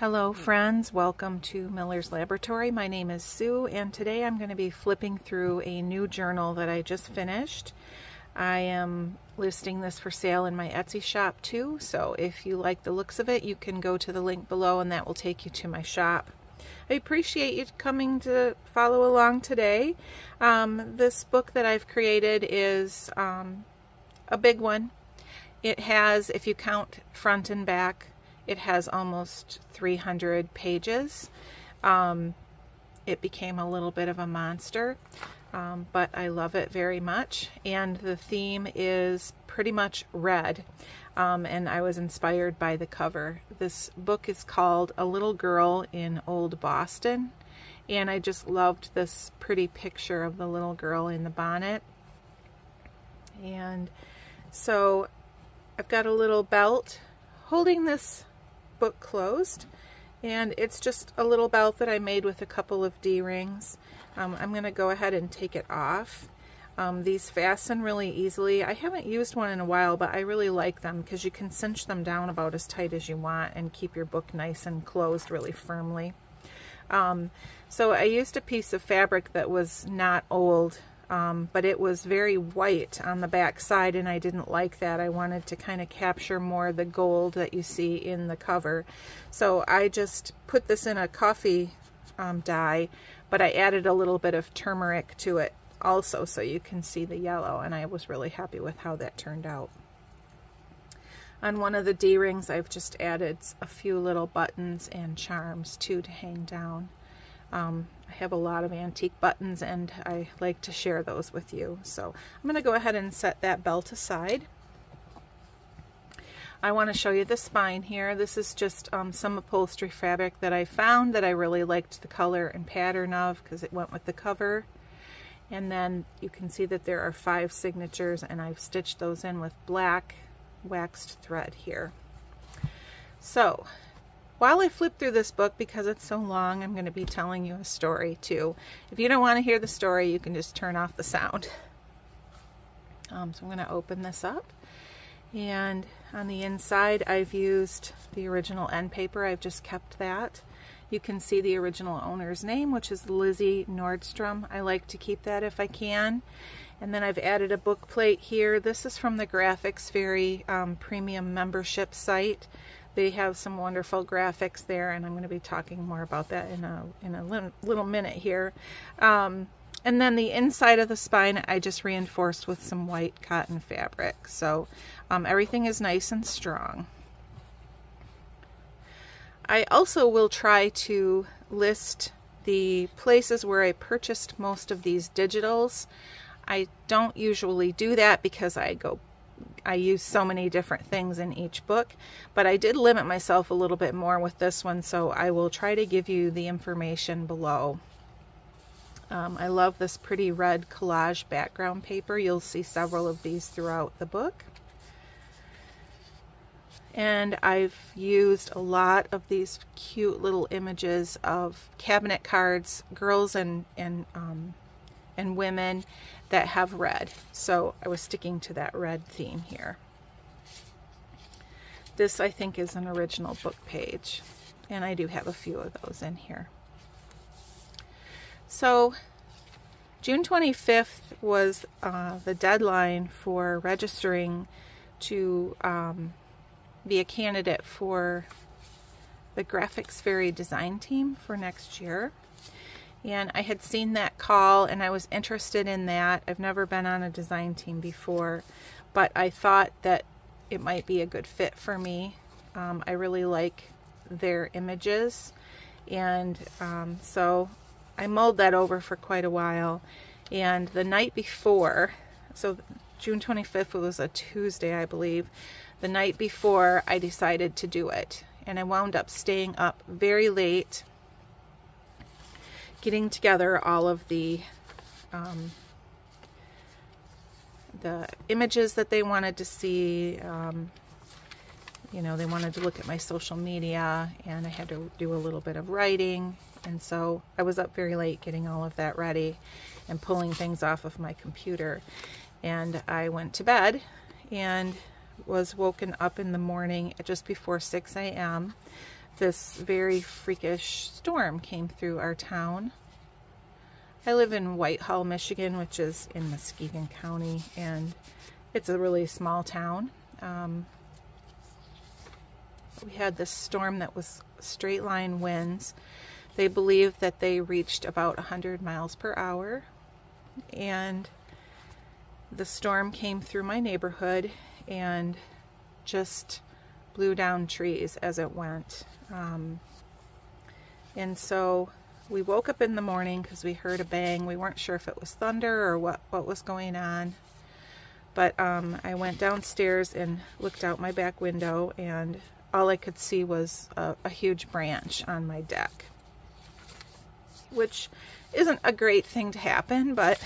Hello friends, welcome to Miller's Laboratory. My name is Sue and today I'm going to be flipping through a new journal that I just finished. I am listing this for sale in my Etsy shop too, so if you like the looks of it you can go to the link below and that will take you to my shop. I appreciate you coming to follow along today. Um, this book that I've created is um, a big one. It has, if you count front and back, it has almost 300 pages. Um, it became a little bit of a monster, um, but I love it very much. And the theme is pretty much red. Um, and I was inspired by the cover. This book is called A Little Girl in Old Boston. And I just loved this pretty picture of the little girl in the bonnet. And so I've got a little belt holding this book closed and it's just a little belt that I made with a couple of D-rings. Um, I'm going to go ahead and take it off. Um, these fasten really easily. I haven't used one in a while, but I really like them because you can cinch them down about as tight as you want and keep your book nice and closed really firmly. Um, so I used a piece of fabric that was not old um, but it was very white on the back side and I didn't like that. I wanted to kind of capture more the gold that you see in the cover. So I just put this in a coffee um, dye, but I added a little bit of turmeric to it also so you can see the yellow and I was really happy with how that turned out. On one of the D-rings I've just added a few little buttons and charms too to hang down. Um, I have a lot of antique buttons and I like to share those with you. So I'm going to go ahead and set that belt aside. I want to show you the spine here. This is just um, some upholstery fabric that I found that I really liked the color and pattern of because it went with the cover. And then you can see that there are five signatures and I've stitched those in with black waxed thread here. So while I flip through this book, because it's so long, I'm going to be telling you a story too. If you don't want to hear the story, you can just turn off the sound. Um, so I'm going to open this up. And on the inside, I've used the original end paper. I've just kept that. You can see the original owner's name, which is Lizzie Nordstrom. I like to keep that if I can. And then I've added a book plate here. This is from the Graphics Fairy um, premium membership site. They have some wonderful graphics there, and I'm going to be talking more about that in a, in a little minute here. Um, and then the inside of the spine, I just reinforced with some white cotton fabric. So um, everything is nice and strong. I also will try to list the places where I purchased most of these digitals. I don't usually do that because I go I use so many different things in each book, but I did limit myself a little bit more with this one, so I will try to give you the information below. Um, I love this pretty red collage background paper. You'll see several of these throughout the book. And I've used a lot of these cute little images of cabinet cards, girls and, and um, and women that have red. So I was sticking to that red theme here. This I think is an original book page and I do have a few of those in here. So June 25th was uh, the deadline for registering to um, be a candidate for the Graphics Fairy design team for next year and I had seen that call and I was interested in that. I've never been on a design team before, but I thought that it might be a good fit for me. Um, I really like their images and um, so I mulled that over for quite a while and the night before, so June 25th was a Tuesday I believe, the night before I decided to do it and I wound up staying up very late getting together all of the um, the images that they wanted to see. Um, you know, they wanted to look at my social media and I had to do a little bit of writing. And so I was up very late getting all of that ready and pulling things off of my computer. And I went to bed and was woken up in the morning just before 6 a.m. this very freakish storm came through our town. I live in Whitehall, Michigan, which is in Muskegon County, and it's a really small town. Um, we had this storm that was straight line winds. They believe that they reached about 100 miles per hour, and the storm came through my neighborhood and just blew down trees as it went. Um, and so we woke up in the morning because we heard a bang. We weren't sure if it was thunder or what, what was going on. But um, I went downstairs and looked out my back window and all I could see was a, a huge branch on my deck. Which isn't a great thing to happen, but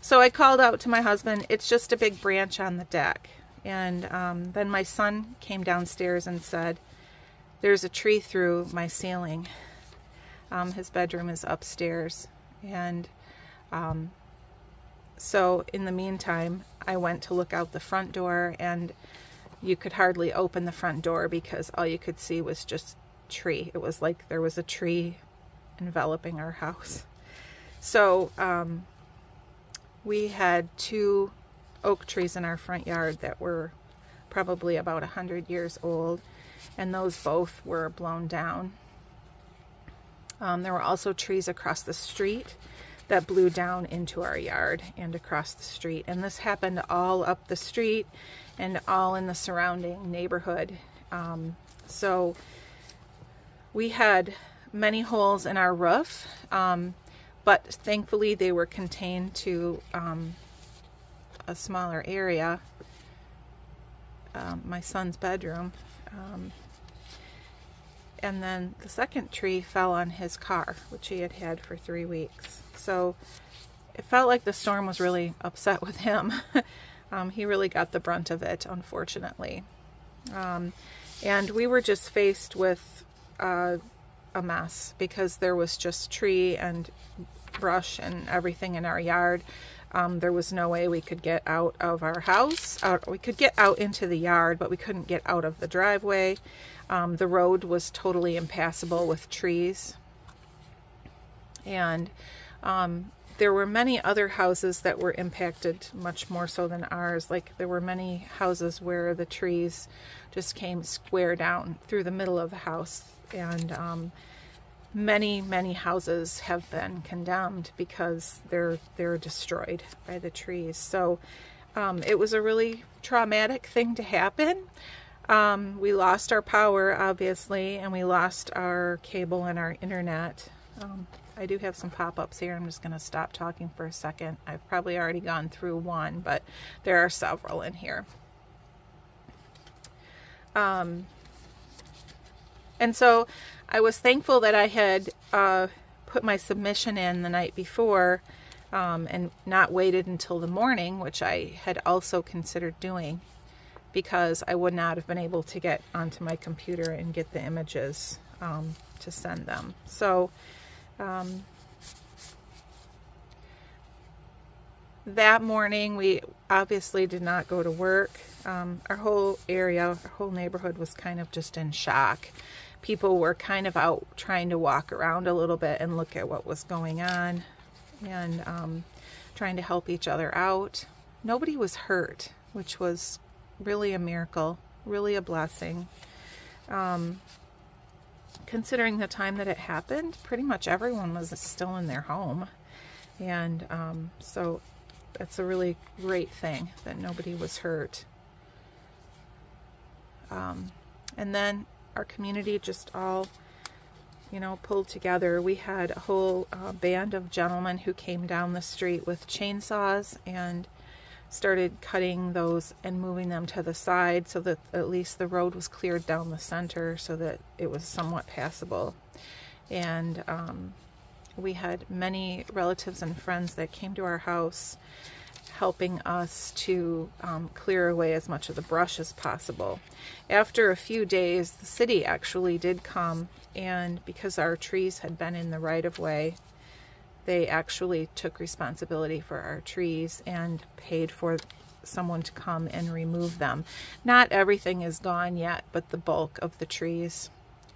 so I called out to my husband, it's just a big branch on the deck. And um, then my son came downstairs and said, there's a tree through my ceiling. Um, his bedroom is upstairs. And um, so in the meantime, I went to look out the front door and you could hardly open the front door because all you could see was just tree. It was like there was a tree enveloping our house. So um, we had two oak trees in our front yard that were probably about a hundred years old and those both were blown down. Um, there were also trees across the street that blew down into our yard and across the street and this happened all up the street and all in the surrounding neighborhood. Um, so we had many holes in our roof, um, but thankfully they were contained to um, a smaller area, um, my son's bedroom. Um, and then the second tree fell on his car, which he had had for three weeks. So it felt like the storm was really upset with him. um, he really got the brunt of it, unfortunately. Um, and we were just faced with uh, a mess because there was just tree and brush and everything in our yard. Um, there was no way we could get out of our house. Out, we could get out into the yard, but we couldn't get out of the driveway. Um, the road was totally impassable with trees. And um, there were many other houses that were impacted much more so than ours. Like there were many houses where the trees just came square down through the middle of the house. And um, many, many houses have been condemned because they're they're destroyed by the trees. So um, it was a really traumatic thing to happen. Um, we lost our power, obviously, and we lost our cable and our internet. Um, I do have some pop-ups here. I'm just going to stop talking for a second. I've probably already gone through one, but there are several in here. Um, and so I was thankful that I had uh, put my submission in the night before um, and not waited until the morning, which I had also considered doing because I would not have been able to get onto my computer and get the images um, to send them. So um, that morning we obviously did not go to work. Um, our whole area, our whole neighborhood was kind of just in shock people were kind of out trying to walk around a little bit and look at what was going on and um, trying to help each other out. Nobody was hurt, which was really a miracle, really a blessing. Um, considering the time that it happened, pretty much everyone was still in their home. And um, so that's a really great thing that nobody was hurt. Um, and then our community just all, you know, pulled together. We had a whole uh, band of gentlemen who came down the street with chainsaws and started cutting those and moving them to the side so that at least the road was cleared down the center so that it was somewhat passable. And um, we had many relatives and friends that came to our house helping us to um, clear away as much of the brush as possible. After a few days, the city actually did come and because our trees had been in the right-of-way, they actually took responsibility for our trees and paid for someone to come and remove them. Not everything is gone yet, but the bulk of the trees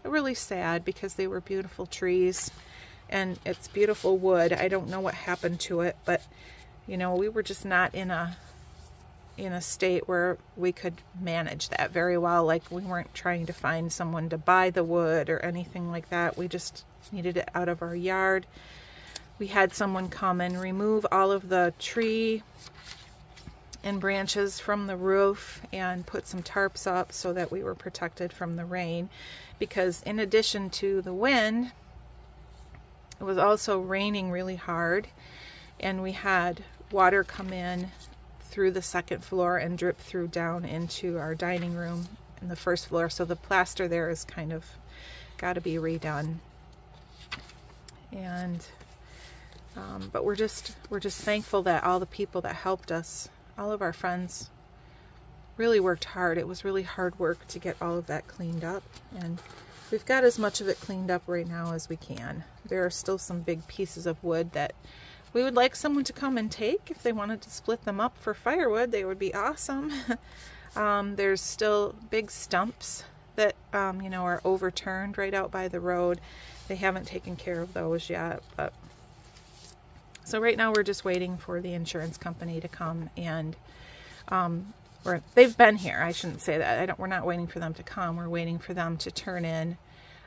really sad because they were beautiful trees and it's beautiful wood. I don't know what happened to it, but you know, we were just not in a in a state where we could manage that very well. Like we weren't trying to find someone to buy the wood or anything like that. We just needed it out of our yard. We had someone come and remove all of the tree and branches from the roof and put some tarps up so that we were protected from the rain because in addition to the wind it was also raining really hard and we had water come in through the second floor and drip through down into our dining room in the first floor so the plaster there is kind of got to be redone and um, but we're just we're just thankful that all the people that helped us all of our friends really worked hard. It was really hard work to get all of that cleaned up. And we've got as much of it cleaned up right now as we can. There are still some big pieces of wood that we would like someone to come and take. If they wanted to split them up for firewood, they would be awesome. um, there's still big stumps that, um, you know, are overturned right out by the road. They haven't taken care of those yet, but so right now we're just waiting for the insurance company to come and um, we're, they've been here. I shouldn't say that. I don't, we're not waiting for them to come. We're waiting for them to turn in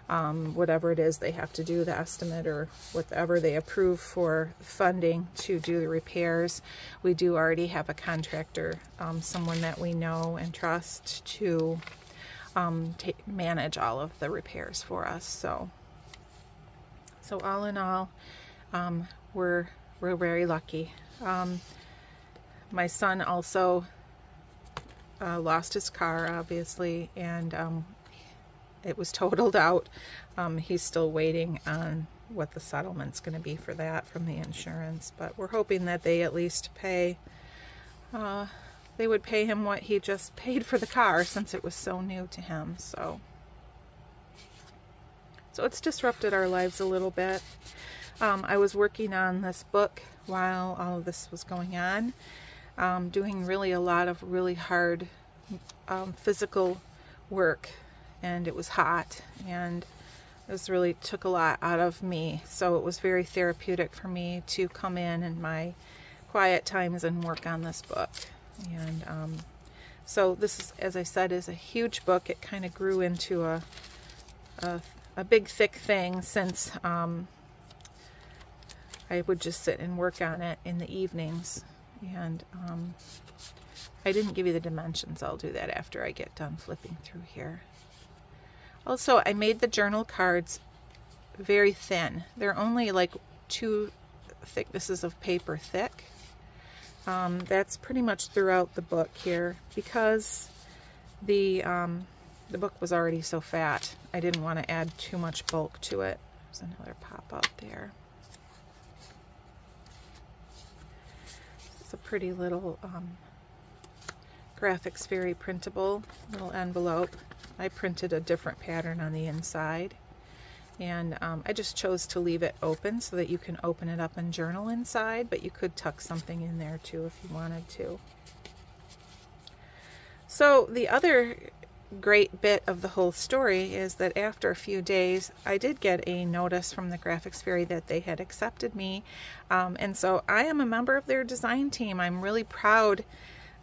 um, whatever it is they have to do, the estimate or whatever they approve for funding to do the repairs. We do already have a contractor, um, someone that we know and trust to um, manage all of the repairs for us. So, so all in all, um, we're we're very lucky. Um, my son also uh, lost his car, obviously, and um, it was totaled out. Um, he's still waiting on what the settlement's going to be for that from the insurance, but we're hoping that they at least pay, uh, they would pay him what he just paid for the car since it was so new to him, so. So it's disrupted our lives a little bit. Um, I was working on this book while all of this was going on, um, doing really a lot of really hard um, physical work, and it was hot, and this really took a lot out of me. So it was very therapeutic for me to come in in my quiet times and work on this book. And um, so this is, as I said, is a huge book. It kind of grew into a, a, a big thick thing since um, I would just sit and work on it in the evenings. And um, I didn't give you the dimensions. I'll do that after I get done flipping through here. Also, I made the journal cards very thin. They're only like two thicknesses of paper thick. Um, that's pretty much throughout the book here because the um, the book was already so fat. I didn't want to add too much bulk to it. There's another pop-up there. It's a pretty little um, Graphics Fairy printable little envelope. I printed a different pattern on the inside. And um, I just chose to leave it open so that you can open it up and journal inside, but you could tuck something in there too if you wanted to. So the other great bit of the whole story is that after a few days, I did get a notice from the Graphics Fairy that they had accepted me. Um, and so I am a member of their design team. I'm really proud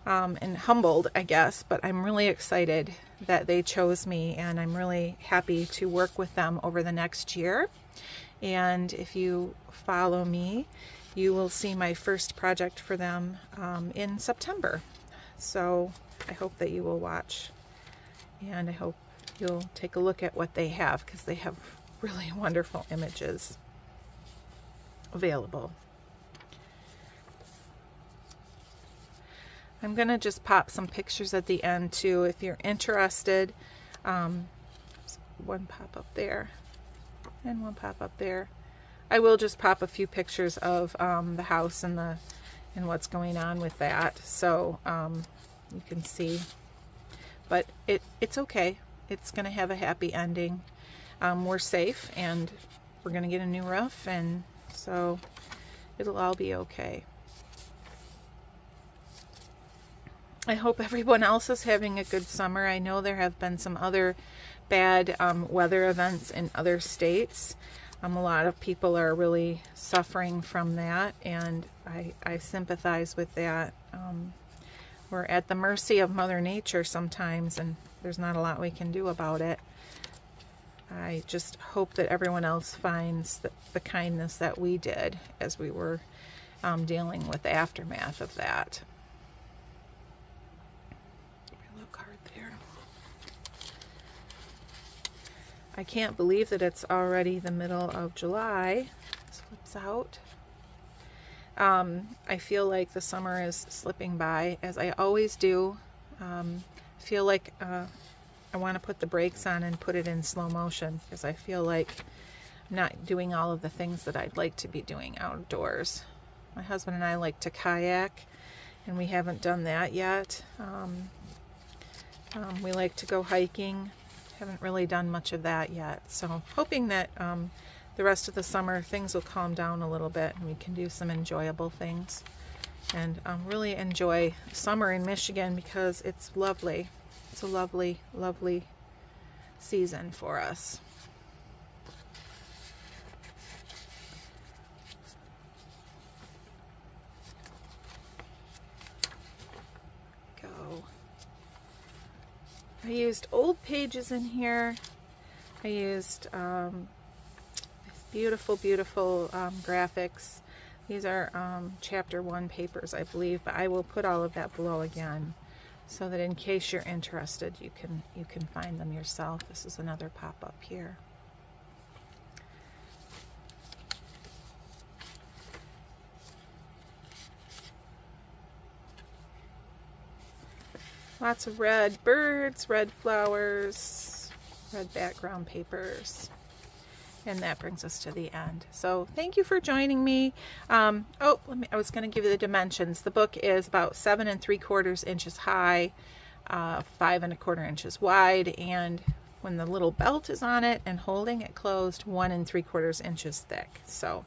um, and humbled, I guess, but I'm really excited that they chose me and I'm really happy to work with them over the next year. And if you follow me, you will see my first project for them um, in September. So I hope that you will watch and I hope you'll take a look at what they have because they have really wonderful images available. I'm going to just pop some pictures at the end too if you're interested. Um, one pop up there and one pop up there. I will just pop a few pictures of um, the house and the and what's going on with that so um, you can see but it it's okay. It's going to have a happy ending. Um, we're safe and we're going to get a new roof and so it'll all be okay. I hope everyone else is having a good summer. I know there have been some other bad um, weather events in other states. Um, a lot of people are really suffering from that, and I, I sympathize with that. Um, we're at the mercy of Mother Nature sometimes, and there's not a lot we can do about it. I just hope that everyone else finds the, the kindness that we did as we were um, dealing with the aftermath of that. I can't believe that it's already the middle of July. This flips out. Um, I feel like the summer is slipping by, as I always do. Um, feel like uh, I want to put the brakes on and put it in slow motion because I feel like I'm not doing all of the things that I'd like to be doing outdoors. My husband and I like to kayak, and we haven't done that yet. Um, um we like to go hiking haven't really done much of that yet. So hoping that um, the rest of the summer things will calm down a little bit and we can do some enjoyable things. And um, really enjoy summer in Michigan because it's lovely. It's a lovely, lovely season for us. I used old pages in here. I used um, beautiful, beautiful um, graphics. These are um, chapter one papers, I believe, but I will put all of that below again so that in case you're interested, you can, you can find them yourself. This is another pop-up here. Lots of red birds, red flowers, red background papers. And that brings us to the end. So thank you for joining me. Um, oh, let me, I was going to give you the dimensions. The book is about seven and three quarters inches high, uh, five and a quarter inches wide, and when the little belt is on it and holding it closed, one and three quarters inches thick. So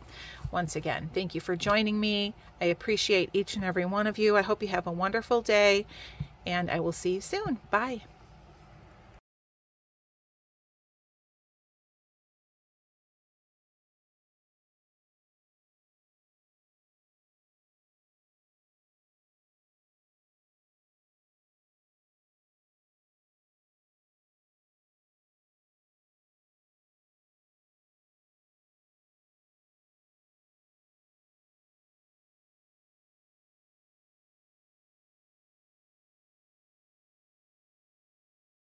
once again, thank you for joining me. I appreciate each and every one of you. I hope you have a wonderful day and I will see you soon. Bye.